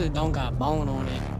It don't got bone on it.